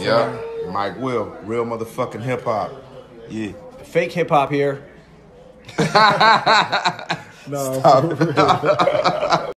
Yeah, Mike Will, real motherfucking hip hop. Yeah. Fake hip hop here. No.